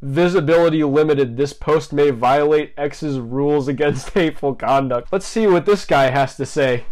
Visibility limited. This post may violate X's rules against hateful conduct. Let's see what this guy has to say.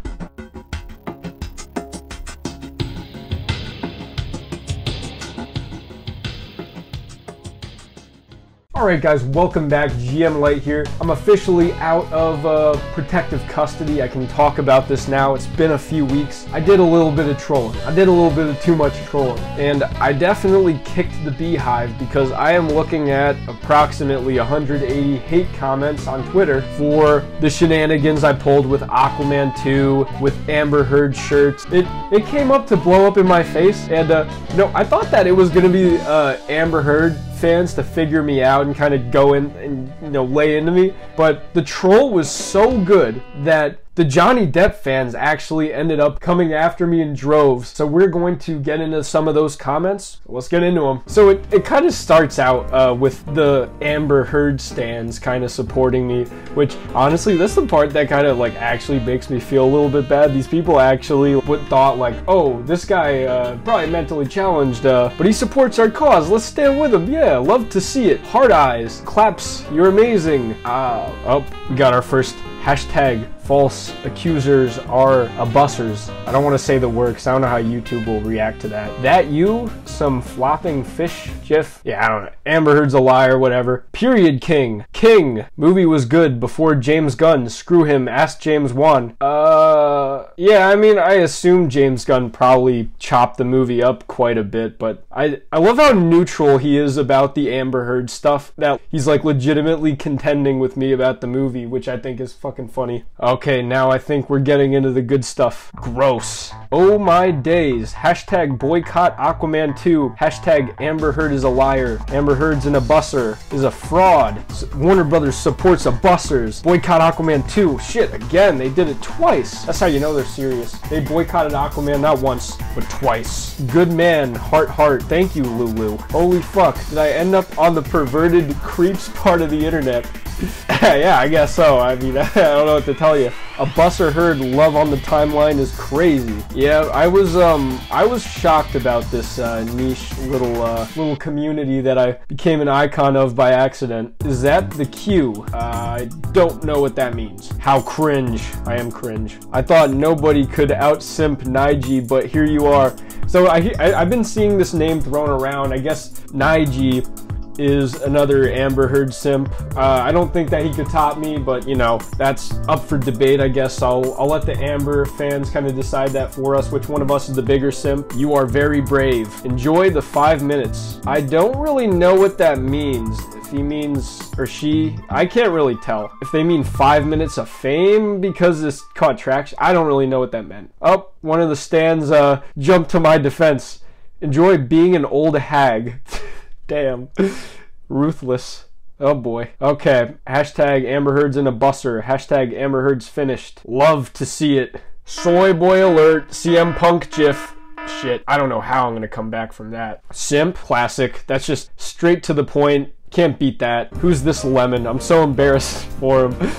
Alright guys, welcome back. GM Light here. I'm officially out of uh, protective custody. I can talk about this now. It's been a few weeks. I did a little bit of trolling. I did a little bit of too much trolling. And I definitely kicked the beehive because I am looking at approximately 180 hate comments on Twitter for the shenanigans I pulled with Aquaman 2, with Amber Heard shirts. It, it came up to blow up in my face and uh, you know, I thought that it was going to be uh, Amber Heard fans to figure me out and kind of go in and you know lay into me. But the troll was so good that the Johnny Depp fans actually ended up coming after me in droves. So we're going to get into some of those comments. Let's get into them. So it, it kind of starts out uh, with the Amber Heard stands kind of supporting me, which honestly, that's the part that kind of like actually makes me feel a little bit bad. These people actually would thought like, oh, this guy uh, probably mentally challenged, uh, but he supports our cause. Let's stand with him. Yeah, love to see it. Hard eyes, claps, you're amazing. Ah, oh, we got our first hashtag false accusers are a bussers. I don't want to say the word because I don't know how YouTube will react to that. That you? Some flopping fish gif? Yeah, I don't know. Amber Heard's a liar, whatever. Period King. King. Movie was good before James Gunn. Screw him. Ask James Wan. Uh, yeah, I mean, I assume James Gunn probably chopped the movie up quite a bit, but I, I love how neutral he is about the Amber Heard stuff. That he's like legitimately contending with me about the movie, which I think is fucking funny. Okay, now I think we're getting into the good stuff. Gross. Oh my days. Hashtag boycott Aquaman 2. Hashtag Amber Heard is a liar. Amber Heard's in a busser. Is a fraud. Warner Brothers supports a bussers. Boycott Aquaman 2. Shit, again, they did it twice. That's how you know they're serious. They boycotted Aquaman not once, but twice. Good man, heart heart. Thank you, Lulu. Holy fuck, did I end up on the perverted creeps part of the internet? yeah, I guess so. I mean, I don't know what to tell you. A busser heard love on the timeline is crazy. Yeah, I was um I was shocked about this uh, niche little uh, little community that I became an icon of by accident. Is that the Q? Uh, I don't know what that means. How cringe. I am cringe. I thought nobody could out simp Naiji, but here you are. So I, I I've been seeing this name thrown around. I guess Naiji is another Amber Heard simp. Uh, I don't think that he could top me, but you know, that's up for debate, I guess. I'll, I'll let the Amber fans kind of decide that for us, which one of us is the bigger simp. You are very brave. Enjoy the five minutes. I don't really know what that means. If he means, or she, I can't really tell. If they mean five minutes of fame because this caught traction, I don't really know what that meant. Oh, one of the stands uh, jumped to my defense. Enjoy being an old hag. Damn. Ruthless. Oh boy. Okay. Hashtag Amber Heard's in a busser. Hashtag Amber Heard's finished. Love to see it. Soy boy alert. CM Punk GIF. Shit. I don't know how I'm gonna come back from that. Simp. Classic. That's just straight to the point. Can't beat that. Who's this lemon? I'm so embarrassed for him.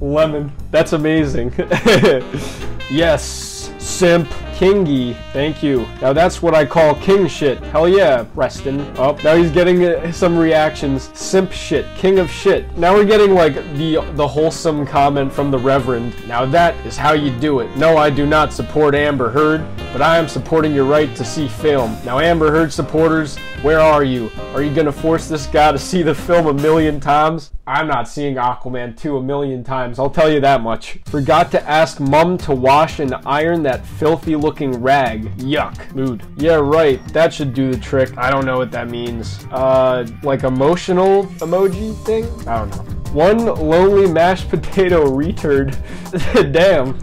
lemon. That's amazing. yes. Simp. Kingy. Thank you. Now that's what I call king shit. Hell yeah, Preston. Oh, now he's getting uh, some reactions. Simp shit. King of shit. Now we're getting like the the wholesome comment from the Reverend. Now that is how you do it. No, I do not support Amber Heard, but I am supporting your right to see film. Now Amber Heard supporters, where are you? Are you gonna force this guy to see the film a million times? I'm not seeing Aquaman 2 a million times, I'll tell you that much. Forgot to ask mum to wash and iron that filthy looking rag. Yuck. Mood. Yeah, right. That should do the trick. I don't know what that means. Uh, like emotional emoji thing? I don't know. One lonely mashed potato returd. Damn.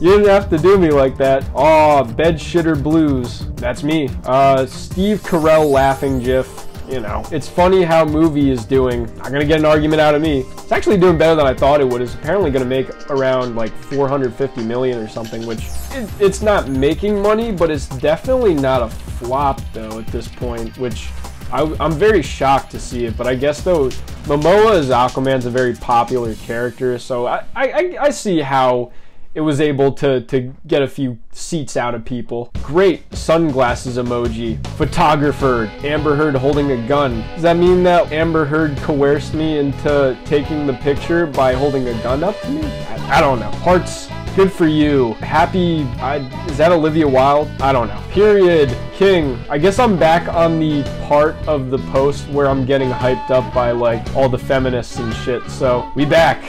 You didn't have to do me like that. Aw, bed shitter blues. That's me. Uh, Steve Carell laughing gif you know, it's funny how movie is doing. Not gonna get an argument out of me. It's actually doing better than I thought it would. It's apparently gonna make around like 450 million or something, which it, it's not making money, but it's definitely not a flop though at this point, which I, am very shocked to see it. But I guess though, Momoa as Aquaman's a very popular character, so I, I, I see how it was able to, to get a few seats out of people. Great sunglasses emoji. Photographer, Amber Heard holding a gun. Does that mean that Amber Heard coerced me into taking the picture by holding a gun up to me? I, I don't know. Hearts Good for you. Happy, I, is that Olivia Wilde? I don't know. Period. King. I guess I'm back on the part of the post where I'm getting hyped up by like all the feminists and shit. So we back.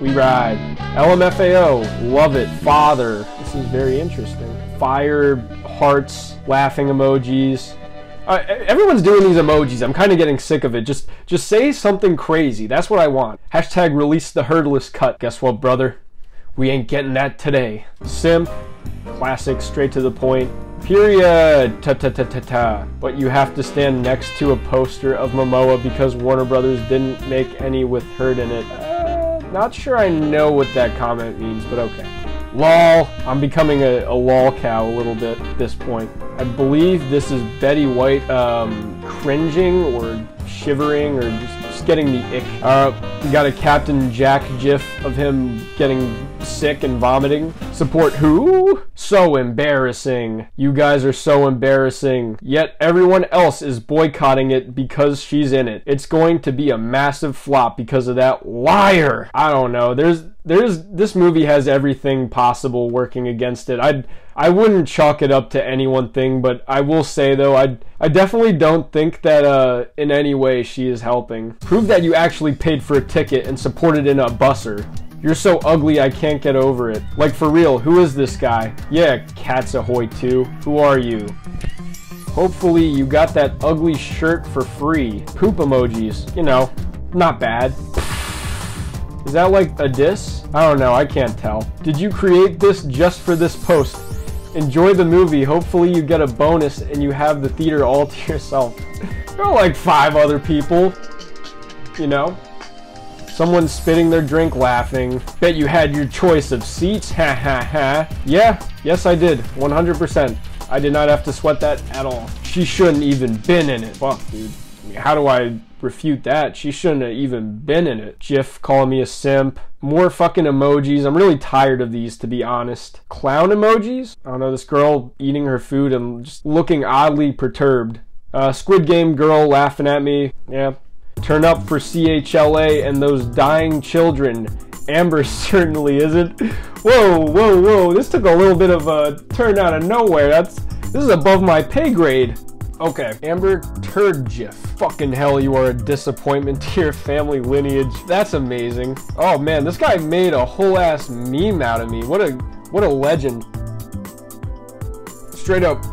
We ride. LMFAO. Love it. Father. This is very interesting. Fire, hearts, laughing emojis. Uh, everyone's doing these emojis. I'm kind of getting sick of it. Just, just say something crazy. That's what I want. Hashtag release the Heardless cut. Guess what, brother? We ain't getting that today. Simp, classic, straight to the point. Period. Ta ta ta ta ta. But you have to stand next to a poster of Momoa because Warner Brothers didn't make any with Heard in it. Uh, not sure I know what that comment means, but okay. Lol. I'm becoming a, a lol cow a little bit at this point. I believe this is Betty White um, cringing or shivering or just, just getting the ick. Uh, we got a Captain Jack gif of him getting sick and vomiting. Support who? So embarrassing. You guys are so embarrassing. Yet everyone else is boycotting it because she's in it. It's going to be a massive flop because of that liar. I don't know. There's there's this movie has everything possible working against it. I'd I wouldn't chalk it up to any one thing, but I will say though, I I definitely don't think that uh, in any way she is helping. Prove that you actually paid for a ticket and supported in a busser. You're so ugly I can't get over it. Like for real, who is this guy? Yeah, Cats Ahoy 2. Who are you? Hopefully you got that ugly shirt for free. Poop emojis. You know, not bad. Is that like a diss? I don't know, I can't tell. Did you create this just for this post? Enjoy the movie. Hopefully you get a bonus and you have the theater all to yourself. there are like five other people. You know? Someone spitting their drink laughing. Bet you had your choice of seats, ha ha ha. Yeah, yes I did, 100%. I did not have to sweat that at all. She shouldn't even been in it. Fuck, dude. I mean, how do I refute that? She shouldn't have even been in it. Jif calling me a simp. More fucking emojis. I'm really tired of these, to be honest. Clown emojis? I don't know, this girl eating her food and just looking oddly perturbed. Uh, Squid Game girl laughing at me. Yeah, Turn up for CHLA and those dying children. Amber certainly isn't. Whoa, whoa, whoa. This took a little bit of a turn out of nowhere. That's this is above my pay grade. Okay, Amber Turgif. Fucking hell, you are a disappointment to your family lineage. That's amazing. Oh man, this guy made a whole ass meme out of me. What a what a legend. Straight up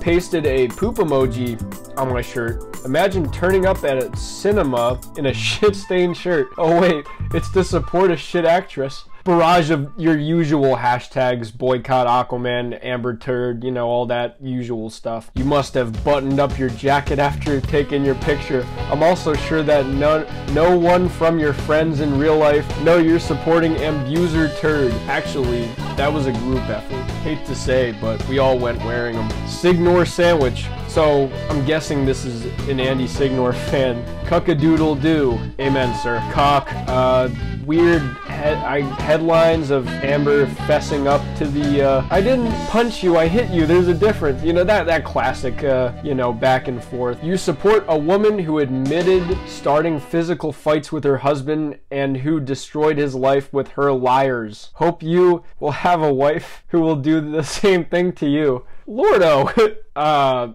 pasted a poop emoji on my shirt. Imagine turning up at a cinema in a shit-stained shirt. Oh wait, it's to support a shit actress. Barrage of your usual hashtags, boycott Aquaman, Amber Turd, you know, all that usual stuff. You must have buttoned up your jacket after taking your picture. I'm also sure that no, no one from your friends in real life know you're supporting Ambuser Turd. Actually, that was a group effort. Hate to say, but we all went wearing them. Signore Sandwich. So I'm guessing this is an Andy Signore fan. Cuck-a-doodle doo. Amen, sir. Cock. Uh, weird he I, headlines of Amber fessing up to the, uh, I didn't punch you, I hit you, there's a difference. You know, that, that classic, uh, you know, back and forth. You support a woman who admitted starting physical fights with her husband and who destroyed his life with her liars. Hope you will have a wife who will do the same thing to you. Lordo! uh,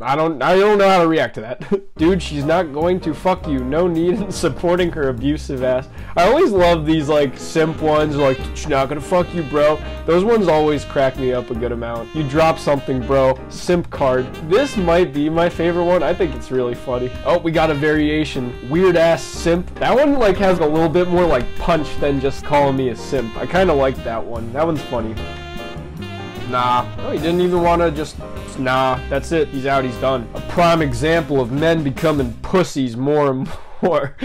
I don't I don't know how to react to that. Dude, she's not going to fuck you. No need in supporting her abusive ass. I always love these like simp ones like she's not gonna fuck you, bro. Those ones always crack me up a good amount. You drop something, bro. Simp card. This might be my favorite one. I think it's really funny. Oh, we got a variation. Weird ass simp. That one like has a little bit more like punch than just calling me a simp. I kinda like that one. That one's funny. Nah. Oh, he didn't even want to just nah, that's it. He's out. He's done. A prime example of men becoming pussies more and more.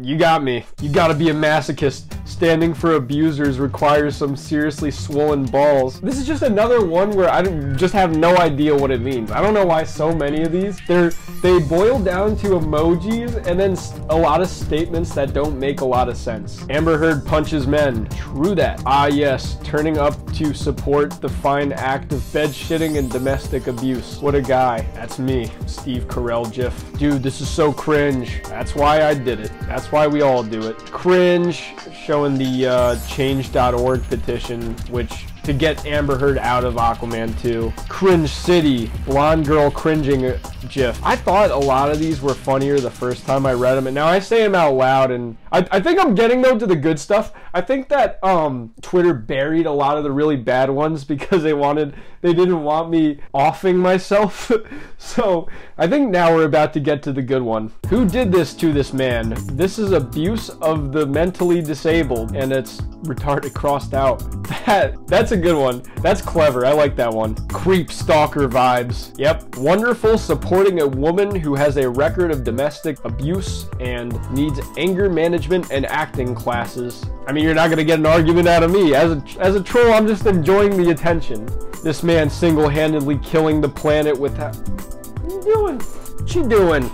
You got me. You gotta be a masochist. Standing for abusers requires some seriously swollen balls. This is just another one where I just have no idea what it means. I don't know why so many of these. They're they boil down to emojis and then a lot of statements that don't make a lot of sense. Amber Heard punches men. True that. Ah yes, turning up to support the fine act of bed shitting and domestic abuse. What a guy. That's me, Steve Carell GIF. Dude, this is so cringe. That's why I did it. That's why we all do it. Cringe, showing the uh, change.org petition, which to get Amber Heard out of Aquaman 2. Cringe City, blonde girl cringing GIF. I thought a lot of these were funnier the first time I read them, and now I say them out loud, and I, I think I'm getting though to the good stuff. I think that um, Twitter buried a lot of the really bad ones because they wanted, they didn't want me offing myself. so I think now we're about to get to the good one. Who did this to this man? This is abuse of the mentally disabled, and it's retarded crossed out. That that's a good one. That's clever. I like that one. Creep stalker vibes. Yep. Wonderful supporting a woman who has a record of domestic abuse and needs anger management and acting classes. I mean, you're not gonna get an argument out of me. As a, as a troll, I'm just enjoying the attention. This man single-handedly killing the planet with that. What you doing? What you doing?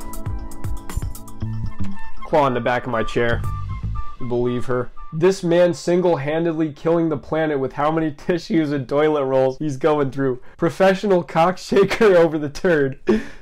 Claw in the back of my chair. believe her this man single-handedly killing the planet with how many tissues and toilet rolls he's going through. Professional cockshaker over the turd.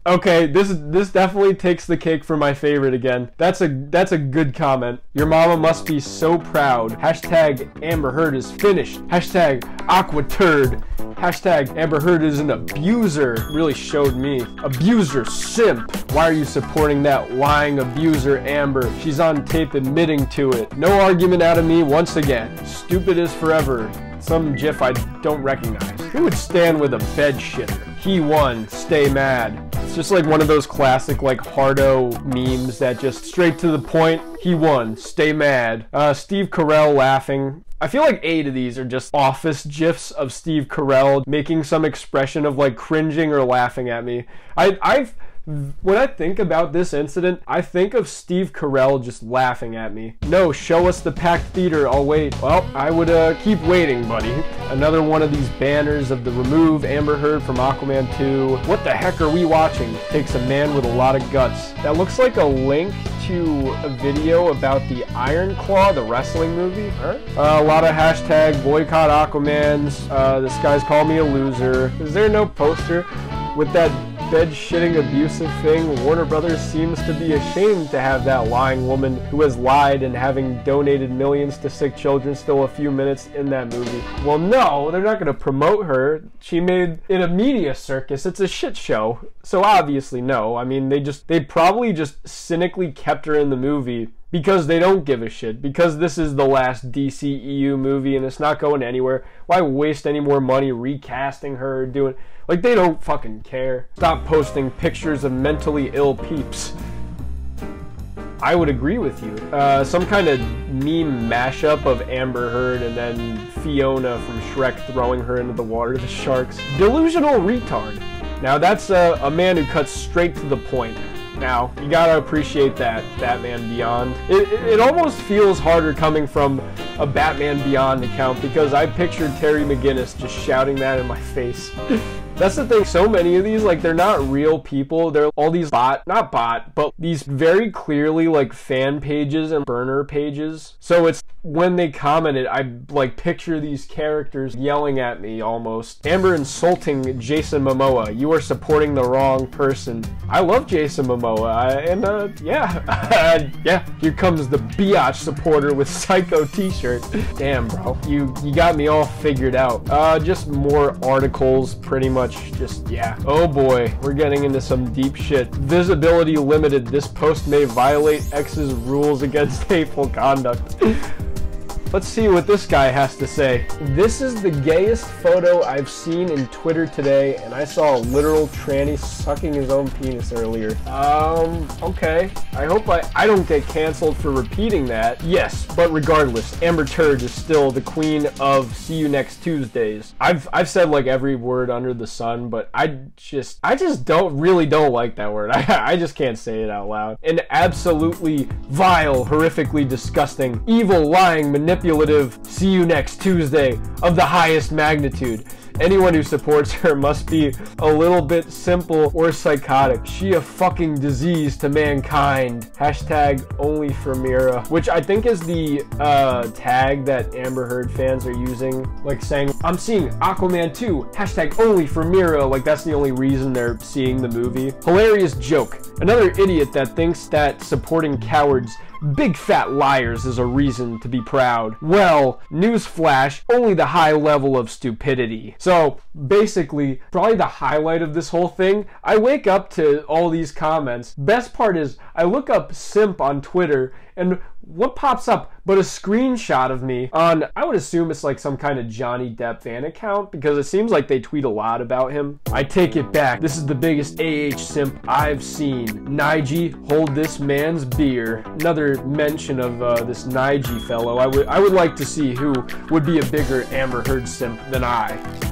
okay, this this definitely takes the cake for my favorite again. That's a that's a good comment. Your mama must be so proud. Hashtag Amber Heard is finished. Hashtag Aqua Turd. Hashtag Amber Heard is an abuser. Really showed me. Abuser, simp. Why are you supporting that lying abuser, Amber? She's on tape admitting to it. No argument out of me once again. Stupid is forever. Some GIF I don't recognize. Who would stand with a bed shitter? He won. Stay mad. It's just like one of those classic like hardo memes that just straight to the point. He won. Stay mad. Uh, Steve Carell laughing. I feel like eight of these are just office gifs of Steve Carell making some expression of like cringing or laughing at me. I, I've when I think about this incident, I think of Steve Carell just laughing at me. No, show us the packed theater, I'll wait. Well, I would uh, keep waiting, buddy. Another one of these banners of the remove Amber Heard from Aquaman 2. What the heck are we watching? Takes a man with a lot of guts. That looks like a link to a video about the Iron Claw, the wrestling movie. Uh, a lot of hashtag boycott Aquamans. Uh, this guy's called me a loser. Is there no poster with that bed shitting abusive thing, Warner Brothers seems to be ashamed to have that lying woman who has lied and having donated millions to sick children still a few minutes in that movie. Well, no, they're not going to promote her. She made it a media circus. It's a shit show. So obviously, no. I mean, they just, they probably just cynically kept her in the movie because they don't give a shit. Because this is the last DCEU movie and it's not going anywhere. Why waste any more money recasting her, doing like they don't fucking care. Stop posting pictures of mentally ill peeps. I would agree with you. Uh, some kind of meme mashup of Amber Heard and then Fiona from Shrek throwing her into the water to the sharks. Delusional retard. Now that's a, a man who cuts straight to the point. Now, you gotta appreciate that, Batman Beyond. It, it, it, almost feels harder coming from a Batman Beyond account because I pictured Terry McGinnis just shouting that in my face. That's the thing, so many of these, like, they're not real people. They're all these bot, not bot, but these very clearly, like, fan pages and burner pages. So it's when they commented, I, like, picture these characters yelling at me almost. Amber insulting Jason Momoa. You are supporting the wrong person. I love Jason Momoa, I, and, uh, yeah. yeah, here comes the biatch supporter with Psycho t-shirt. Damn, bro. You, you got me all figured out. Uh, just more articles, pretty much much just, yeah. Oh boy, we're getting into some deep shit. Visibility limited. This post may violate X's rules against hateful conduct. Let's see what this guy has to say. This is the gayest photo I've seen in Twitter today, and I saw a literal tranny sucking his own penis earlier. Um, okay. I hope I, I don't get canceled for repeating that. Yes, but regardless, Amber Turd is still the queen of See You Next Tuesdays. I've I've said like every word under the sun, but I just I just don't really don't like that word. I I just can't say it out loud. An absolutely vile, horrifically disgusting, evil, lying, manipulative See You Next Tuesday of the highest magnitude. Anyone who supports her must be a little bit simple or psychotic. She a fucking disease to mankind. Hashtag only for Mera, which I think is the uh, tag that Amber Heard fans are using, like saying, I'm seeing Aquaman 2, hashtag only for Mera, like that's the only reason they're seeing the movie. Hilarious joke. Another idiot that thinks that supporting cowards Big fat liars is a reason to be proud. Well, newsflash, only the high level of stupidity. So basically, probably the highlight of this whole thing, I wake up to all these comments. Best part is, I look up simp on Twitter and what pops up but a screenshot of me on, I would assume it's like some kind of Johnny Depp fan account because it seems like they tweet a lot about him. I take it back. This is the biggest AH simp I've seen. Nige, hold this man's beer. Another mention of uh, this Nige fellow. I would, I would like to see who would be a bigger Amber Heard simp than I.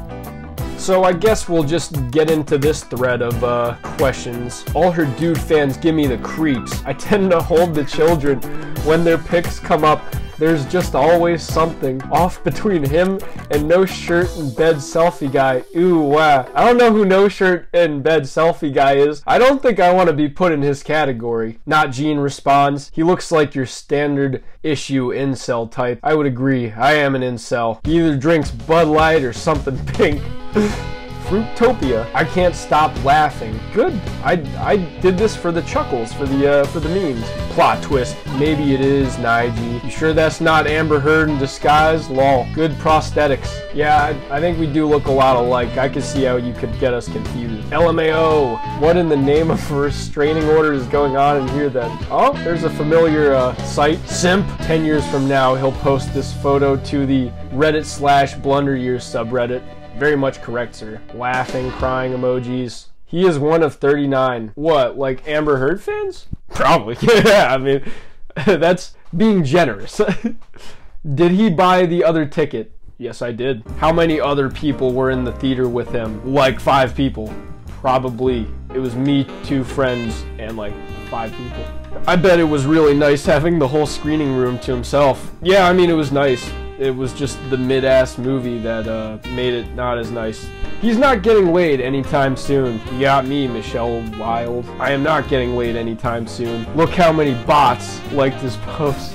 So I guess we'll just get into this thread of uh, questions. All her dude fans give me the creeps. I tend to hold the children when their pics come up. There's just always something off between him and no shirt and bed selfie guy. Ooh, wow. I don't know who no shirt and bed selfie guy is. I don't think I want to be put in his category. Not Gene responds. He looks like your standard issue incel type. I would agree. I am an incel. He either drinks Bud Light or something pink. Fruitopia. I can't stop laughing. Good. I, I did this for the chuckles, for the uh, for the memes. Plot twist. Maybe it is Nige. You sure that's not Amber Heard in disguise? Lol. Good prosthetics. Yeah, I, I think we do look a lot alike. I can see how you could get us confused. LMAO. What in the name of a restraining order is going on in here then? Oh, there's a familiar uh, site. Simp. Ten years from now, he'll post this photo to the Reddit slash Blunder Years subreddit. Very much corrects her. Laughing, crying emojis. He is one of 39. What, like Amber Heard fans? Probably. yeah, I mean, that's being generous. did he buy the other ticket? Yes, I did. How many other people were in the theater with him? Like five people. Probably. It was me, two friends, and like five people. I bet it was really nice having the whole screening room to himself. Yeah, I mean, it was nice it was just the mid-ass movie that uh, made it not as nice. He's not getting laid anytime soon. You got me, Michelle Wild. I am not getting laid anytime soon. Look how many bots liked this post.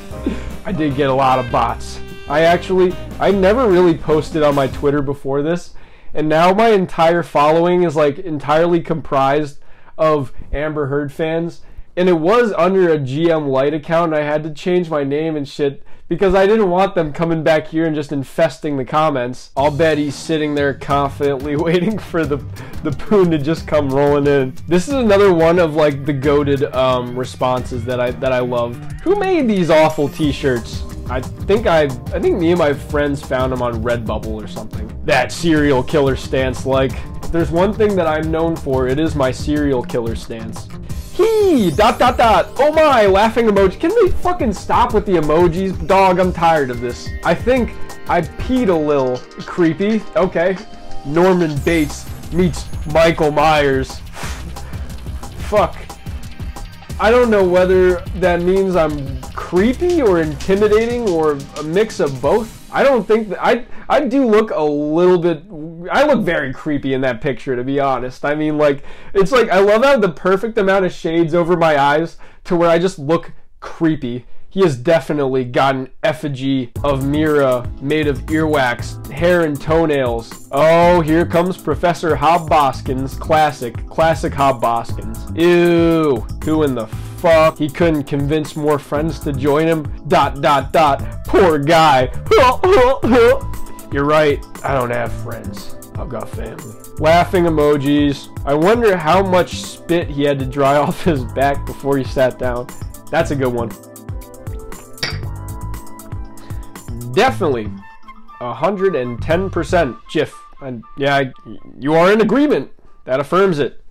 I did get a lot of bots. I actually, I never really posted on my Twitter before this, and now my entire following is like entirely comprised of Amber Heard fans. And it was under a GM Light account, and I had to change my name and shit because I didn't want them coming back here and just infesting the comments. I'll bet he's sitting there confidently waiting for the the poon to just come rolling in. This is another one of like the goaded um, responses that I that I loved. Who made these awful t-shirts? I think I I think me and my friends found them on Redbubble or something. That serial killer stance like. If there's one thing that I'm known for, it is my serial killer stance. Hee! Dot dot dot! Oh my! Laughing emoji. Can we fucking stop with the emojis? Dog, I'm tired of this. I think I peed a little. Creepy. Okay. Norman Bates meets Michael Myers. Fuck. I don't know whether that means I'm creepy or intimidating or a mix of both. I don't think that I I do look a little bit I look very creepy in that picture to be honest. I mean like it's like I love how the perfect amount of shades over my eyes to where I just look creepy he has definitely got an effigy of Mera made of earwax, hair and toenails. Oh, here comes Professor Hobboskins. Classic, classic Hobboskins. Ew, who in the fuck? He couldn't convince more friends to join him? Dot, dot, dot. Poor guy. You're right, I don't have friends. I've got family. Laughing emojis. I wonder how much spit he had to dry off his back before he sat down. That's a good one. Definitely 110% Jif. And yeah, you are in agreement. That affirms it.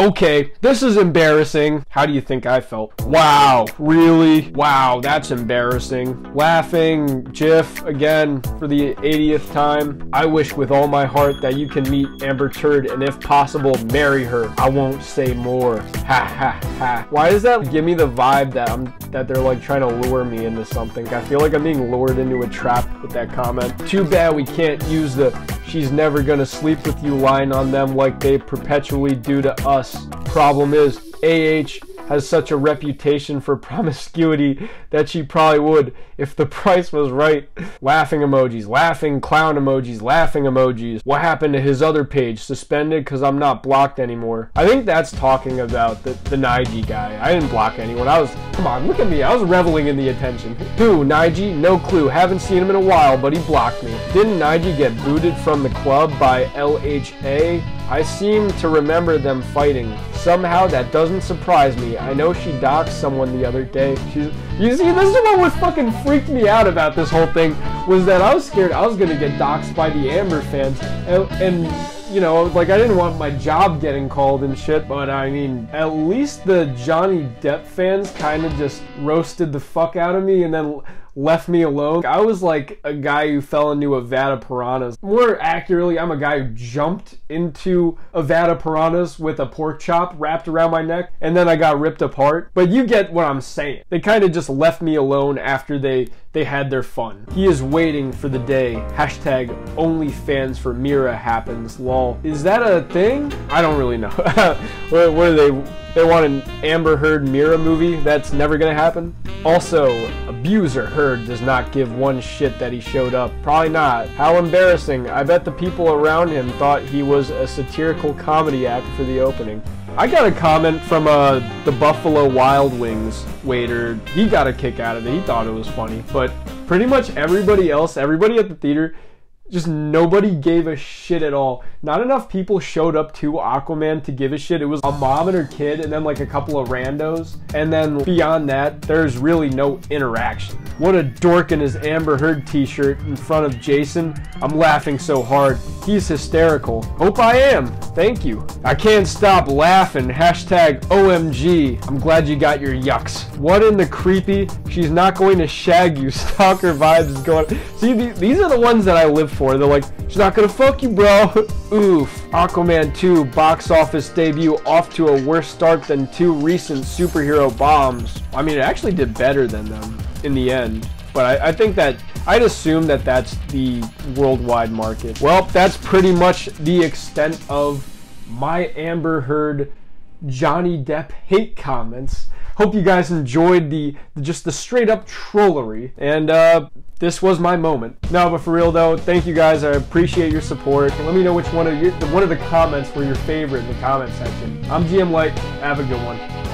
Okay, this is embarrassing. How do you think I felt? Wow, really? Wow, that's embarrassing. Laughing, Jif, again, for the 80th time. I wish with all my heart that you can meet Amber Turd and if possible, marry her. I won't say more. Ha ha ha. Why does that give me the vibe that I'm that they're like trying to lure me into something? I feel like I'm being lured into a trap with that comment. Too bad we can't use the she's never gonna sleep with you line on them like they perpetually do to us. Problem is, AH has such a reputation for promiscuity that she probably would if the price was right. Laughing emojis, laughing clown emojis, laughing emojis. What happened to his other page? Suspended because I'm not blocked anymore. I think that's talking about the, the Nige guy. I didn't block anyone. I was, come on, look at me. I was reveling in the attention. Who, Nige? No clue. Haven't seen him in a while, but he blocked me. Didn't Nige get booted from the club by LHA? I seem to remember them fighting. Somehow that doesn't surprise me. I know she doxed someone the other day. She's, you see, this is what was fucking freaked me out about this whole thing was that I was scared I was gonna get doxed by the Amber fans, and, and you know, like I didn't want my job getting called and shit, but I mean, at least the Johnny Depp fans kind of just roasted the fuck out of me and then left me alone. I was like a guy who fell into a vat of piranhas. More accurately, I'm a guy who jumped into a vat of piranhas with a pork chop wrapped around my neck, and then I got ripped apart. But you get what I'm saying. They kind of just left me alone after they they had their fun. He is waiting for the day. Hashtag OnlyFans for Mera happens. Lol. Is that a thing? I don't really know. what, what are they? They want an Amber Heard Mera movie? That's never gonna happen. Also, abuser Does not give one shit that he showed up. Probably not. How embarrassing. I bet the people around him thought he was a satirical comedy act for the opening. I got a comment from uh, the Buffalo Wild Wings waiter. He got a kick out of it. He thought it was funny. But pretty much everybody else, everybody at the theater, just nobody gave a shit at all. Not enough people showed up to Aquaman to give a shit. It was a mom and her kid, and then like a couple of randos. And then beyond that, there's really no interaction. What a dork in his Amber Heard t shirt in front of Jason. I'm laughing so hard. He's hysterical. Hope I am. Thank you. I can't stop laughing. Hashtag OMG. I'm glad you got your yucks. What in the creepy? She's not going to shag you. Stalker vibes is going. See, these are the ones that I live for. They're like, she's not gonna fuck you, bro. Oof. Aquaman 2 box office debut off to a worse start than two recent superhero bombs. I mean, it actually did better than them in the end. But I, I think that I'd assume that that's the worldwide market. Well, that's pretty much the extent of my Amber Heard Johnny Depp hate comments. Hope you guys enjoyed the just the straight up trollery, and uh, this was my moment. No, but for real though, thank you guys. I appreciate your support. Let me know which one of your one of the comments were your favorite in the comment section. I'm GM Light. Have a good one.